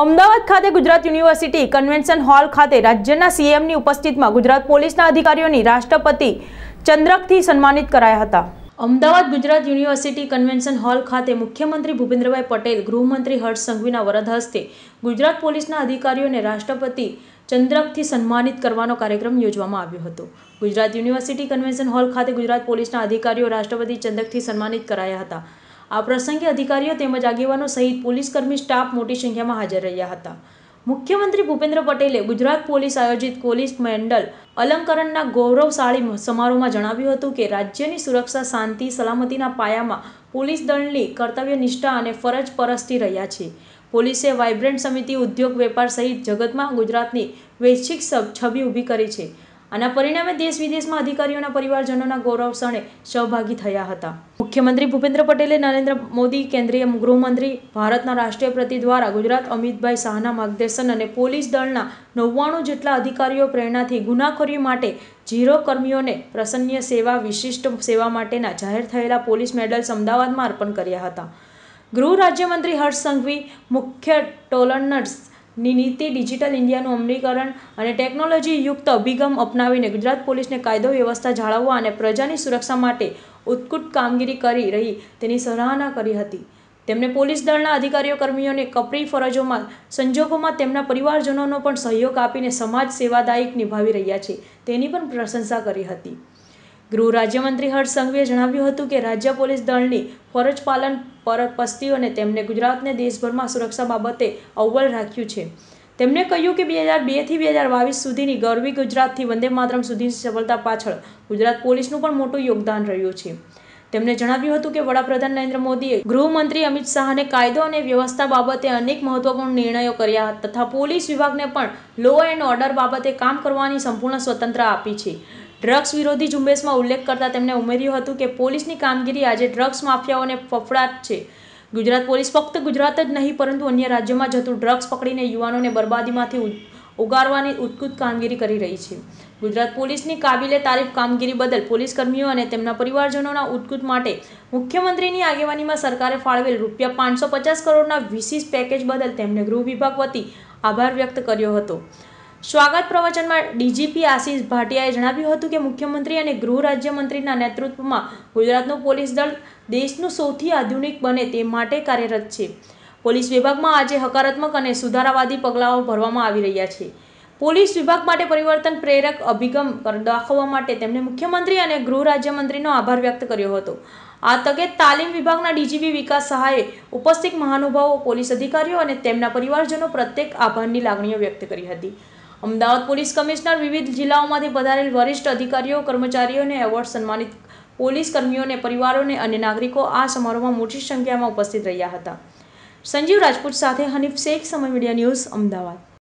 અમદાવાદ ખાતે Gujarat university convention hall ખાતે રાજ્યના સીએમની ઉપસ્થિતિમાં ગુજરાત પોલીસના અધિકારીઓની રાષ્ટ્રપતિ ચંદ્રકથી સન્માનિત કરાયા હતા. Ahmedabad Gujarat university convention hall ખાતે મુખ્યમંત્રી ભૂપેન્દ્રભાઈ પટેલ, ગૃહમંત્રી હર્ષ સંઘવીના વરદ હસ્તે ગુજરાત પોલીસના અધિકારીઓને રાષ્ટ્રપતિ ચંદ્રકથી સન્માનિત કરવાનો કાર્યક્રમ યોજવામાં આવ્યો હતો. ગુજરાત યુનિવર્સિટી કન્વેન્શન હોલ ખાતે ગુજરાત પોલીસના અધિકારીઓ રાષ્ટ્રપતિ ચંદ્રકથી સન્માનિત કરાયા હતા. આ પ્રસંગે અધિકારીઓ તેમજ આગેવાનો સહિત પોલીસકર્મી સ્ટાફ મોટી સંખ્યામાં હાજર રહ્યા હતા. મુખ્યમંત્રી ભૂપેન્દ્ર પટેલે ગુજરાત પોલીસ આયોજિત પોલીસ મેન્ડલ અલંકરણના ગૌરવશાળી સમારોહમાં જણાવ્યું હતું કે રાજ્યની સુરક્ષા, શાંતિ, સલામતીના પાયામાં પોલીસ દળની કર્તવ્ય નિષ્ઠા અને ફરજ પરસ્તી રહ્યા છે. પોલીસે વાઇબ્રન્ટ સમિતિ ઉદ્યોગ વેપાર સહિત જગતમાં ગુજરાતની વૈશ્વિક છબી ઊભી કરી છે. આના પરિણામે દેશ વિદેશમાં અધિકારીઓના પરિવારજનોના ગૌરવ ક્ષણે સહભાગી થયા હતા. મુખ્યમંત્રી ભૂપેન્દ્ર પટેલે નરેન્દ્ર મોદી, કેન્દ્રીય ગૃહમંત્રી, ભારતના રાષ્ટ્રીય પ્રતિ દ્વારા ગુજરાત અમિતભાઈ શાહના માર્ગદર્શન અને પોલીસ દળના નવ્વાણું જેટલા અધિકારીઓ પ્રેરણાથી ગુનાખોરી માટે ઝીરો કર્મીઓને પ્રસન્નીય સેવા, વિશિષ્ટ સેવા માટેના જાહેર થયેલા પોલીસ મેડલ્સ અમદાવાદમાં અર્પણ કર્યા હતા. ગૃહ રાજ્યમંત્રી હર્ષ સંઘવી, મુખ્ય ટોલનર્સ ની નીતિ ડિજિટલ ઇન્ડિયાનું અમલીકરણ અને ટેકનોલોજી યુક્ત અભિગમ અપનાવીને ગુજરાત પોલીસને કાયદો વ્યવસ્થા જાળવવા અને પ્રજાની સુરક્ષા માટે ઉત્કૃષ્ટ કામગીરી કરી રહી તેની સરાહના કરી હતી. તેમણે પોલીસ દળના અધિકારીઓ, કર્મીઓને કપરી ફરજોમાં, સંજોગોમાં તેમના પરિવારજનોનો પણ સહયોગ આપીને સમાજ સેવાદાયક નિભાવી રહ્યા છે તેની પણ પ્રશંસા કરી હતી. ગૃહ રાજ્યમંત્રી હર્ષ સંઘવીએ જણાવ્યું હતું કે રાજ્ય પોલીસ દળની ફરજ પાલન પર પસ્તીઓને તેમને ગુજરાતને દેશભરમાં સુરક્ષા બાબતે અવ્વલ રાખ્યું છે. તેમણે કહ્યું કે બે હજાર બેથી બે હજાર બાવીસ સુધીની ગરવી ગુજરાતથી વંદે માતરમ સુધીની સફળતા પાછળ ગુજરાત પોલીસનું પણ મોટું યોગદાન રહ્યું છે. તેમણે જણાવ્યું હતું કે વડાપ્રધાન નરેન્દ્ર મોદીએ ગૃહમંત્રી અમિત શાહને કાયદો અને વ્યવસ્થા બાબતે અનેક મહત્વપૂર્ણ નિર્ણયો કર્યા તથા પોલીસ વિભાગને પણ લો એન્ડ ઓર્ડર બાબતે કામ કરવાની સંપૂર્ણ સ્વતંત્રતા આપી છે. ડ્રગ્સ વિરોધી ઝુંબેશમાં ઉલ્લેખ કરતા તેમણે ઉમેર્યું હતું કે પોલીસની કામગીરી આજે ડ્રગ્સ માફિયાઓને ફફડાટ છે. ગુજરાત પોલીસ ફક્ત ગુજરાત જ નહીં, પરંતુ અન્ય રાજ્યોમાં જતું ડ્રગ્સ પકડીને યુવાનોને બરબાદીમાંથી ઉગારવાની ઉત્કૃત કામગીરી કરી રહી છે. ગુજરાત પોલીસની કાબિલે તારીફ કામગીરી બદલ પોલીસ કર્મીઓ અને તેમના પરિવારજનોના ઉત્કૃત માટે મુખ્યમંત્રીની આગેવાનીમાં સરકારે ફાળવેલ રૂપિયા પાંચસો પચાસ કરોડના વિશેષ પેકેજ બદલ તેમણે ગૃહ વિભાગ વતી આભાર વ્યક્ત કર્યો હતો. સ્વાગત પ્રવચનમાં ડીજીપી આશીષ ભાટિયાએ જણાવ્યું હતું કે મુખ્યમંત્રી અને ગૃહ રાજ્યમંત્રીના નેતૃત્વમાં ગુજરાતનું પોલીસ દળ દેશનું સૌથી આધુનિક બને તે માટે કાર્યરત છે. પોલીસ વિભાગમાં આજે હકારાત્મક અને સુધારાવાદી પગલાઓ ભરવામાં આવી રહ્યા છે. પોલીસ વિભાગ માટે પરિવર્તન પ્રેરક અભિગમ દાખવવા માટે તેમણે મુખ્યમંત્રી અને ગૃહ રાજ્યમંત્રીનો આભાર વ્યક્ત કર્યો હતો. આ તકે તાલીમ વિભાગના ડીજીપી વિકાસ સહાયે ઉપસ્થિત મહાનુભાવો, પોલીસ અધિકારીઓ અને તેમના પરિવારજનો પ્રત્યેક આભારની લાગણીઓ વ્યક્ત કરી હતી. અમદાવાદ પોલીસ કમિશનર વિવિધ જિલ્લાઓમાંથી પધારેલ વરિષ્ઠ અધિકારીઓ, કર્મચારીઓને એવોર્ડ સન્માનિત પોલીસ કર્મીઓને, પરિવારોને અને નાગરિકો આ સમારોહમાં મોટી સંખ્યામાં ઉપસ્થિત રહ્યા હતા. સંજીવ રાજપૂત સાથે હનીફ શેખ, સમય મીડિયા ન્યૂઝ, અમદાવાદ.